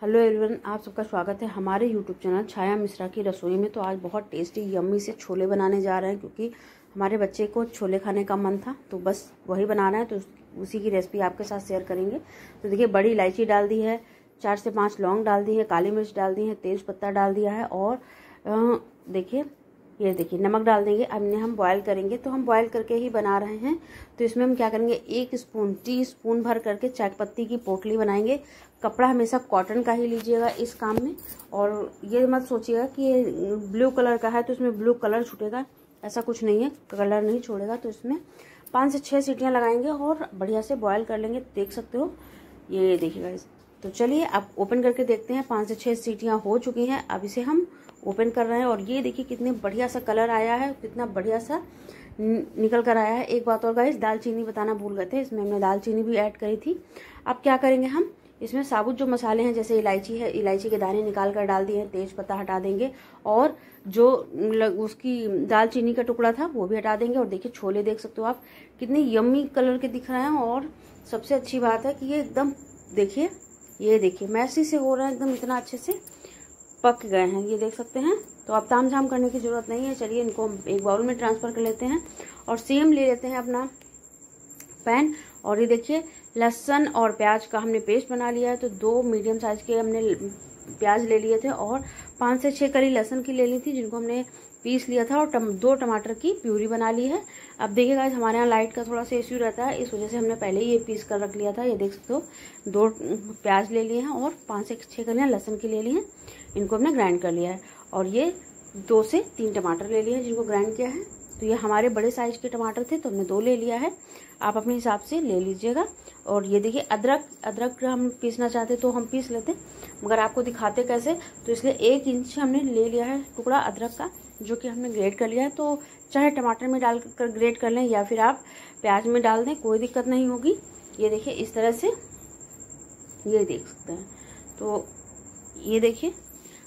Hello everyone, आप सबका स्वागत है हमारे यूट्यूब चैनल छाया मिश्रा की रसोई में। तो आज बहुत टेस्टी, यम्मी से छोले बनाने जा रहे हैं क्योंकि हमारे बच्चे को छोले खाने का मन था तो बस वही बनाना है तो उसी की रेसिपी आपके साथ शेयर करेंगे। तो देखिए, बड़ी इलायची डाल दी है, चार से पाँच लौंग डाल दी है, काली मिर्च डाल दी है, तेज़ पत्ता डाल दिया है और देखिए ये देखिए, नमक डाल देंगे। अब इन्हें हम बॉयल करेंगे। तो हम बॉयल करके ही बना रहे हैं। तो इसमें हम क्या करेंगे? एक स्पून टी स्पून भर करके चाय पत्ती की पोटली बनाएँगे। कपड़ा हमेशा कॉटन का ही लीजिएगा इस काम में। और ये मत सोचिएगा कि ये ब्लू कलर का है तो इसमें ब्लू कलर छूटेगा। ऐसा कुछ नहीं है। कलर नहीं छोड़ेगा तो इसमें पाँच से छः सीटियाँ लगाएँगे और बढ़िया से बॉयल कर लेंगे। देख सकते हो? ये देखिएगा तो चलिए, अब ओपन करके देखते हैं। पाँच से छः सीटियाँ हो चुकी हैं। अब इसे हम ओपन कर रहे हैं और ये देखिए कितने बढ़िया सा कलर आया है, कितना बढ़िया सा निकल कर आया है। एक बात और गाइस, दालचीनी बताना भूल गए थे, इसमें हमने दालचीनी भी ऐड करी थी। अब क्या करेंगे हम? इसमें साबुत जो मसाले हैं, जैसे इलायची है, इलायची के दाने निकाल कर डाल दिए हैं, तेज पत्ता हटा देंगे और जो उसकी दालचीनी का टुकड़ा था, वो भी हटा देंगे। और देखिए, छोले देख सकते हो आप, कितने यम्मी कलर के दिख रहे हैं और सबसे अच्छी बात है कि ये एकदम, देखिए, ये देखिए, मैसी से हो रहा है, एकदम इतना अच्छे से। पक गए हैं, ये देख सकते हैं। तो अब ताम झाम करने की ज़रूरत नहीं है, चलिए इनको एक बाउल में ट्रांसफ़र कर लेते हैं और सेम ले लेते हैं अपना पैन। और ये देखिए, लहसन और प्याज का हमने पेस्ट बना लिया है तो दो मीडियम साइज़ के हमने प्याज ले लिए थे और पाँच से छः कली लहसन की ले ली थी जिनको हमने पीस लिया था और टम, दो टमाटर की प्यूरी बना ली है। अब देखिएगा हमारे यहाँ लाइट का थोड़ा सा इश्यू रहता है इस वजह से हमने पहले ही ये पीस कर रख लिया था। ये देख सकते हो दो प्याज ले लिए हैं और पाँच से छः कलियाँ लहसन की ले ली हैं। इनको हमने ग्राइंड कर लिया है। और ये दो से तीन टमाटर ले लिए हैं जिनको ग्राइंड किया है। तो ये हमारे बड़े साइज़ के टमाटर थे तो हमने दो ले लिया है। आप अपने हिसाब से ले लीजिएगा। और ये देखिए, अदरक अदरक हम पीसना चाहते तो हम पीस लेते मगर आपको दिखाते कैसे? तो इसलिए एक इंच हमने ले लिया है टुकड़ा अदरक का, जो कि हमने ग्रेट कर लिया है। तो चाहे टमाटर में डाल कर ग्रेट कर लें या फिर आप प्याज में डाल दें, कोई दिक्कत नहीं होगी। ये देखिए, इस तरह से ये देख सकते हैं। तो ये देखिए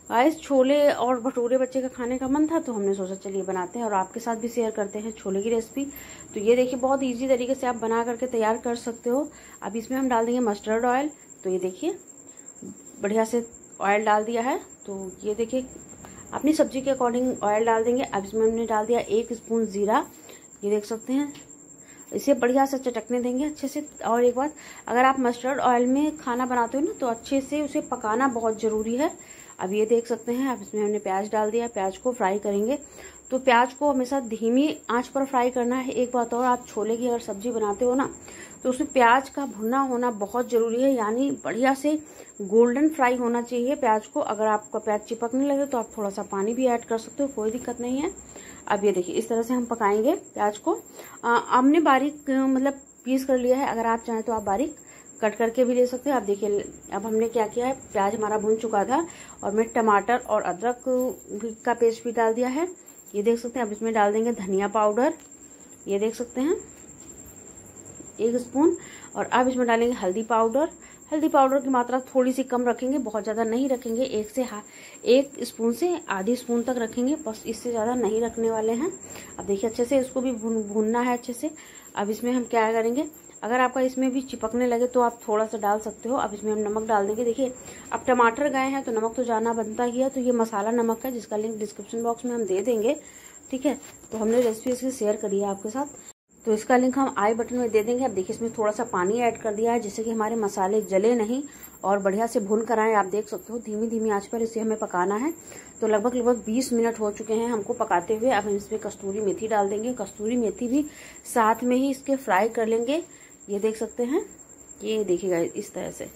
गाइस छोले और भटूरे बच्चे का खाने का मन था तो हमने सोचा, चलिए, बनाते हैं और आपके साथ भी शेयर करते हैं छोले की रेसिपी तो ये देखिए, बहुत इजी तरीके से आप बना करके तैयार कर सकते हो। अब इसमें हम डाल देंगे मस्टर्ड ऑयल तो ये देखिए, बढ़िया से ऑयल डाल दिया है। तो ये देखिए, अपनी सब्ज़ी के अकॉर्डिंग ऑयल डाल देंगे। अब इसमें हमने डाल दिया एक स्पून ज़ीरा। ये देख सकते हैं, इसे बढ़िया से चटकने देंगे अच्छे से। और एक बात, अगर आप मस्टर्ड ऑयल में खाना बनाते हो ना तो अच्छे से उसे पकाना बहुत ज़रूरी है। अब ये देख सकते हैं, अब इसमें हमने प्याज डाल दिया, प्याज को फ्राई करेंगे। तो प्याज को हमेशा धीमी आँच पर फ्राई करना है। एक बात और, आप छोले की अगर सब्ज़ी बनाते हो ना तो उसमें प्याज का भुना होना बहुत ज़रूरी है, यानी बढ़िया से गोल्डन फ्राई होना चाहिए प्याज को। अगर आपका प्याज चिपकने लगे तो आप थोड़ा सा पानी भी ऐड कर सकते हो, कोई दिक्कत नहीं है। अब ये देखिए, इस तरह से हम पकाएँगे प्याज को। हमने बारीक मतलब पीस कर लिया है। अगर आप चाहें तो आप बारीक कट करके भी ले सकते हैं। आप देखिए, अब हमने क्या किया है? प्याज हमारा भुन चुका था और मैं टमाटर और अदरक का पेस्ट भी डाल दिया है। ये देख सकते हैं, अब इसमें डाल देंगे धनिया पाउडर। ये देख सकते हैं, एक स्पून। और अब इसमें डालेंगे हल्दी पाउडर। हल्दी पाउडर की मात्रा थोड़ी सी कम रखेंगे, बहुत ज़्यादा नहीं रखेंगे। एक से हा, एक स्पून से आधी स्पून तक रखेंगे, बस इससे ज़्यादा नहीं रखने वाले हैं। अब देखिए, अच्छे से इसको भी भून, भूनना है अच्छे से। अब इसमें हम क्या करेंगे? अगर आपका इसमें भी चिपकने लगे तो आप थोड़ा सा डाल सकते हो। अब इसमें हम नमक डाल देंगे। देखिए, अब टमाटर गए हैं तो नमक तो जाना बनता ही है तो ये मसाला नमक है, जिसका लिंक डिस्क्रिप्शन बॉक्स में हम दे देंगे। ठीक है? तो हमने रेसिपी इसकी शेयर करी है आपके साथ। तो इसका लिंक हम आई बटन में दे देंगे। अब देखिए, इसमें थोड़ा सा पानी ऐड कर दिया है, जिससे कि हमारे मसाले जले नहीं और बढ़िया से भून कर आए। आप देख सकते हो धीमी धीमी आँच पर इसे हमें पकाना है। तो लगभग लगभग 20 मिनट हो चुके हैं हमको पकाते हुए। अब हम इसमें कस्तूरी मेथी डाल देंगे। कस्तूरी मेथी भी साथ में ही इसके फ्राई कर लेंगे। ये देख सकते हैं? ये देखिएगा इस तरह से।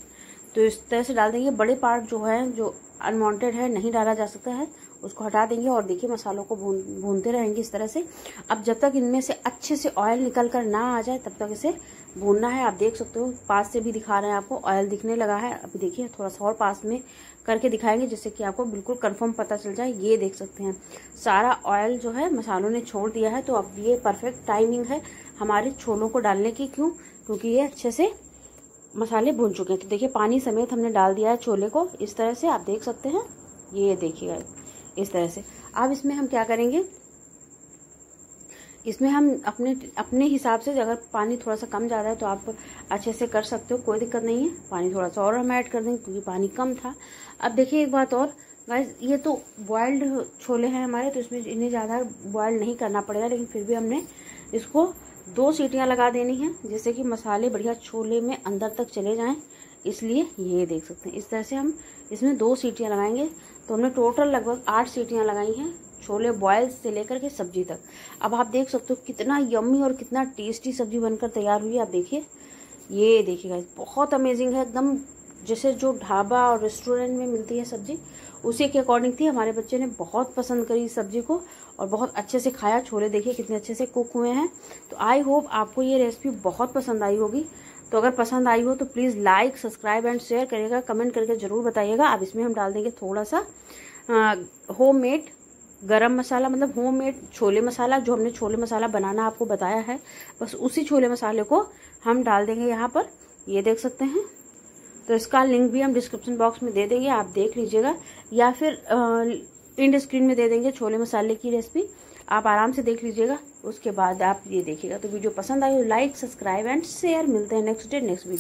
तो इस तरह से डाल देंगे। बड़े पार्ट जो है, जो अनवांटेड है, नहीं डाला जा सकता है। उसको हटा देंगे और देखिए मसालों को भून, भूनते रहेंगे इस तरह से। अब जब तक इनमें से अच्छे से ऑयल निकल कर ना आ जाए, तब तक इसे भूनना है। आप देख सकते हो, पास से भी दिखा रहे हैं आपको ऑयल दिखने लगा है। अभी देखिए, थोड़ा सा और पास में करके दिखाएँगे, जिससे कि आपको बिल्कुल कंफर्म पता चल जाए। ये देख सकते हैं। सारा ऑयल जो है, मसालों ने छोड़ दिया है। तो अब ये परफेक्ट टाइमिंग है हमारे छोलों को डालने की। क्यों? क्योंकि ये अच्छे से मसाले भून चुके हैं। तो देखिए, पानी समेत हमने डाल दिया है छोले को। इस तरह से आप देख सकते हैं। ये देखिएगा इस तरह से। अब इसमें हम क्या करेंगे? इसमें हम अपने अपने हिसाब से अगर पानी थोड़ा सा कम ज़्यादा है तो आप अच्छे से कर सकते हो, कोई दिक्कत नहीं है। पानी थोड़ा सा और हम ऐड कर देंगे क्योंकि पानी कम था। अब देखिए, एक बात और, गाइस, ये तो बॉयल्ड छोले हैं हमारे तो इसमें इन्हें ज़्यादा बॉयल नहीं करना पड़ेगा, लेकिन फिर भी हमने इसको दो सीटियाँ लगा देनी है, जैसे कि मसाले बढ़िया छोले में अंदर तक चले जाएँ, इसलिए ये देख सकते हैं। इस तरह से हम इसमें दो सीटियाँ लगाएँगे तो हमने टोटल लगभग आठ सीटियाँ लगाई हैं, छोले बॉयल से लेकर के सब्ज़ी तक। अब आप देख सकते हो कितना यम्मी और कितना टेस्टी सब्ज़ी बनकर तैयार हुई आप देखिए। ये देखिएगा बहुत अमेजिंग है, एकदम जैसे जो ढाबा और रेस्टोरेंट में मिलती है सब्ज़ी उसी के अकॉर्डिंग थी, हमारे बच्चे ने बहुत पसंद करी इस सब्ज़ी को और बहुत अच्छे से खाया। छोले देखिए कितने अच्छे से कुक हुए हैं। तो आई होप आपको ये रेसिपी बहुत पसंद आई होगी। तो अगर पसंद आई हो तो please like subscribe and share करिएगा कमेंट करके ज़रूर बताइएगा। अब इसमें हम डाल देंगे थोड़ा सा होम मेड गरम मसाला मतलब होम मेड छोले मसाला, जो हमने छोले मसाला बनाना आपको बताया है। बस उसी छोले मसाले को हम डाल देंगे यहाँ पर। ये देख सकते हैं। तो इसका लिंक भी हम डिस्क्रिप्शन बॉक्स में दे देंगे, आप देख लीजिएगा। या फिर इंड स्क्रीन में दे देंगे छोले मसाले की रेसिपी आप आराम से देख लीजिएगा, उसके बाद आप ये देखिएगा। तो वीडियो पसंद आई लाइक सब्सक्राइब एंड शेयर मिलते हैं नेक्स्ट डे नेक्स्ट वीडियो